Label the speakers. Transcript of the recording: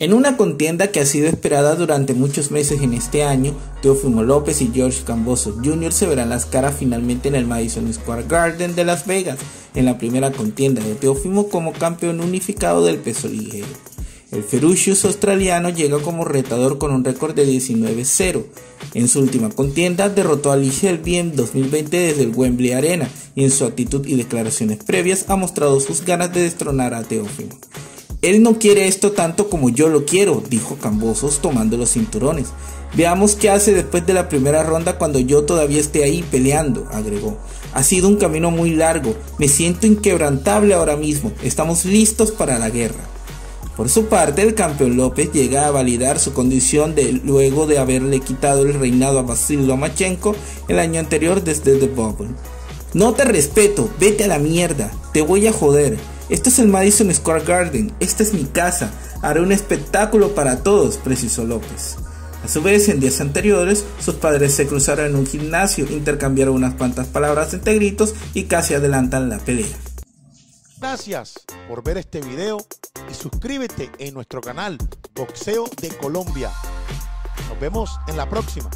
Speaker 1: En una contienda que ha sido esperada durante muchos meses en este año, Teófimo López y George Camboso Jr. se verán las caras finalmente en el Madison Square Garden de Las Vegas, en la primera contienda de Teófimo como campeón unificado del peso ligero. El Ferocious australiano llega como retador con un récord de 19-0. En su última contienda derrotó a Lee Shelby en 2020 desde el Wembley Arena y en su actitud y declaraciones previas ha mostrado sus ganas de destronar a Teófimo. Él no quiere esto tanto como yo lo quiero, dijo Cambosos tomando los cinturones. Veamos qué hace después de la primera ronda cuando yo todavía esté ahí peleando, agregó. Ha sido un camino muy largo, me siento inquebrantable ahora mismo, estamos listos para la guerra. Por su parte, el campeón López llega a validar su condición de luego de haberle quitado el reinado a Vasil Lomachenko el año anterior desde The Bubble. No te respeto, vete a la mierda, te voy a joder. Esto es el Madison Square Garden, esta es mi casa, haré un espectáculo para todos, precisó López. A su vez, en días anteriores, sus padres se cruzaron en un gimnasio, intercambiaron unas cuantas palabras entre gritos y casi adelantan la pelea.
Speaker 2: Gracias por ver este video y suscríbete en nuestro canal Boxeo de Colombia. Nos vemos en la próxima.